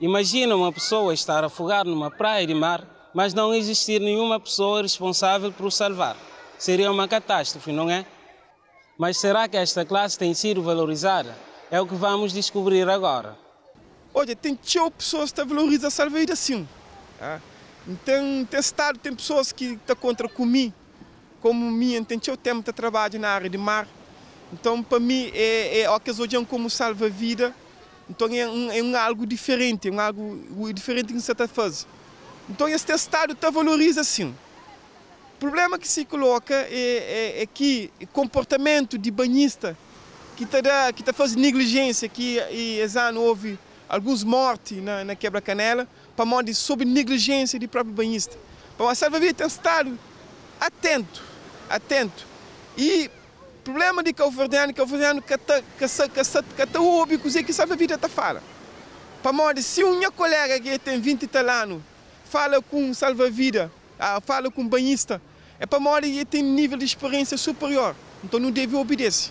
Imagina uma pessoa estar afogada numa praia de mar, mas não existir nenhuma pessoa responsável por o salvar. Seria uma catástrofe, não é? Mas será que esta classe tem sido valorizada? É o que vamos descobrir agora. Olha, tem tio pessoas que valorizam a sim. Ah. Então, tem estado, tem pessoas que estão contra comigo, como mim, tem tio tempo de trabalho na área de mar. Então, para mim, é, é o que eles como salva-vida. Então, é, um, é um algo diferente, é um algo diferente você está fazendo. Então, este estado está valoriza sim. O problema que se coloca é, é, é que o comportamento de banhista que está que tá fazendo negligência, que esse ano houve alguns mortes na, na quebra-canela, para modo sob negligência de próprio banhista. Então, a salva-vida tem estado atento, atento. E problema de calverdiano, calverdiano que está que óbvio que salva-vida está fala. Para modo, se um minha colega que tem 20 anos fala com salva-vida, ah, fala com banhista, é para modo que tem nível de experiência superior, então não deve obedecer.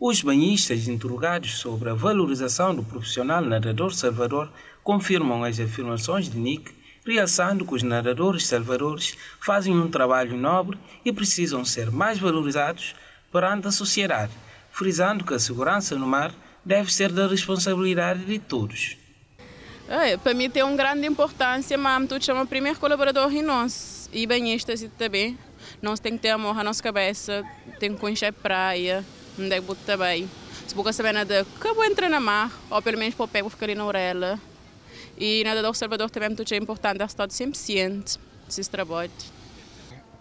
Os banhistas interrogados sobre a valorização do profissional nadador salvador confirmam as afirmações de Nick, realçando que os nadadores salvadores fazem um trabalho nobre e precisam ser mais valorizados perante a sociedade, frisando que a segurança no mar deve ser da responsabilidade de todos. É, para mim tem uma grande importância, mas tu chama o primeiro colaborador em nós, e banhistas também. Nós temos que ter amor na nossa cabeça, tem que conhecer praia, não deve botar bem. Se você saber nada, que eu vou entrar na mar, ou pelo menos para o pé, vou ficar ali na orelha. E nada do observador também é importante, é estar sempre ciente desse trabalho.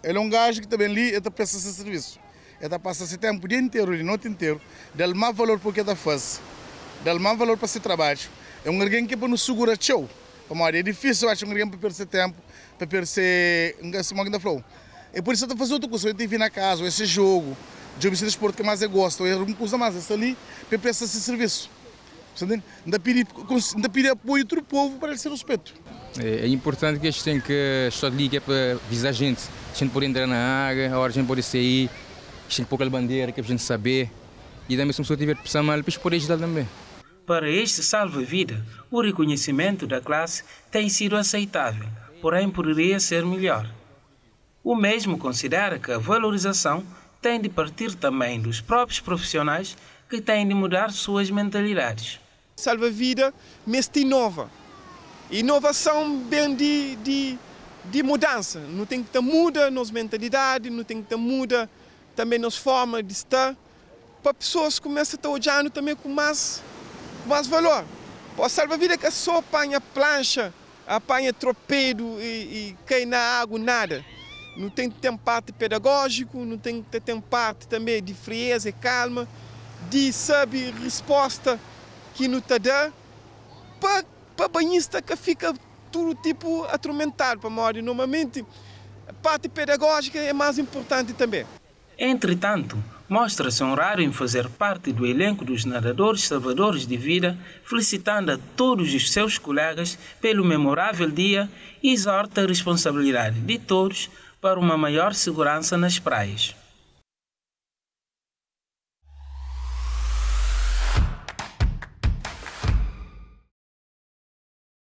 Ele é um gajo que também ali está presta esse serviço. Ele está passando esse tempo o dia inteiro, a noite inteira, dá mais valor para o que ele faz, dá mais valor para esse trabalho. É um alguém que nos segura show. É difícil, acho, um alguém para perder tempo, para perder um gajo que falou. É por isso que eu fazendo outra coisa, eu tenho que vir na casa, esse jogo, de obter desporto que mais eu gosto, eu não uso mais, esse ali, para prestar esse serviço. Ainda pedir, ainda pedir apoio do povo para ele ser respeito. É, é importante que gente tem que estar é para avisar a gente. A gente pode entrar na água, a hora a gente pode sair, a gente pôr aquela bandeira que a gente saber. E também se a pessoa tiver pressão, ela pode ajudar também. Para este salva-vida, o reconhecimento da classe tem sido aceitável, porém poderia ser melhor. O mesmo considera que a valorização tem de partir também dos próprios profissionais que têm de mudar suas mentalidades. Salva-vida, mas inova. Inovação bem de, de, de mudança. Não tem que ter muda nas mentalidades, não tem que ter muda também nas formas de estar, para pessoas começam a estar olhando também com mais, mais valor. Pô, salva-vida que só apanha plancha, apanha tropedo e, e cai na água, nada. Não tem ter parte pedagógico, não tem ter parte também de frieza e calma, de saber resposta que não te dá para para banhista que fica tudo tipo atormentado para morrer. Normalmente a parte pedagógica é mais importante também. Entretanto, mostra-se honrado em fazer parte do elenco dos nadadores salvadores de vida, felicitando a todos os seus colegas pelo memorável dia e exorta a responsabilidade de todos para uma maior segurança nas praias.